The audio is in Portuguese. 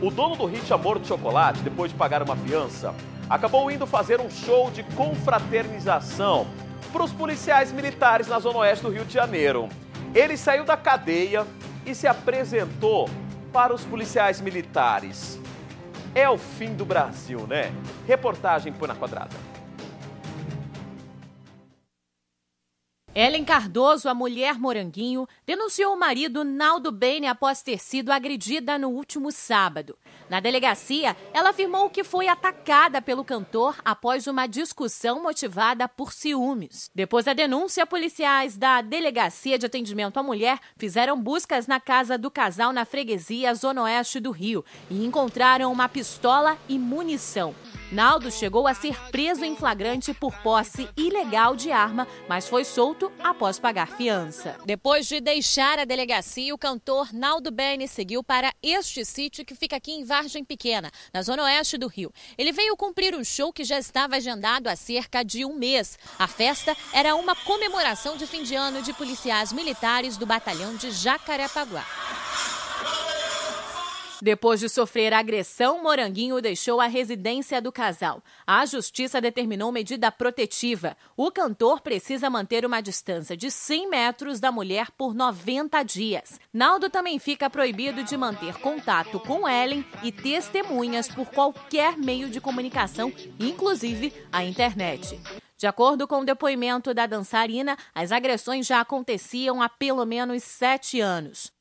O dono do hit Amor de Chocolate, depois de pagar uma fiança, acabou indo fazer um show de confraternização para os policiais militares na zona oeste do Rio de Janeiro. Ele saiu da cadeia e se apresentou para os policiais militares. É o fim do Brasil, né? Reportagem Põe na Quadrada. Ellen Cardoso, a mulher moranguinho, denunciou o marido Naldo Bene após ter sido agredida no último sábado. Na delegacia, ela afirmou que foi atacada pelo cantor após uma discussão motivada por ciúmes. Depois da denúncia, policiais da Delegacia de Atendimento à Mulher fizeram buscas na casa do casal na freguesia Zona Oeste do Rio e encontraram uma pistola e munição. Naldo chegou a ser preso em flagrante por posse ilegal de arma, mas foi solto após pagar fiança. Depois de deixar a delegacia, o cantor Naldo Bene seguiu para este sítio que fica aqui em Vargem Pequena, na zona oeste do Rio. Ele veio cumprir um show que já estava agendado há cerca de um mês. A festa era uma comemoração de fim de ano de policiais militares do batalhão de Jacarepaguá. Depois de sofrer agressão, Moranguinho deixou a residência do casal. A justiça determinou medida protetiva. O cantor precisa manter uma distância de 100 metros da mulher por 90 dias. Naldo também fica proibido de manter contato com Ellen e testemunhas por qualquer meio de comunicação, inclusive a internet. De acordo com o depoimento da dançarina, as agressões já aconteciam há pelo menos sete anos.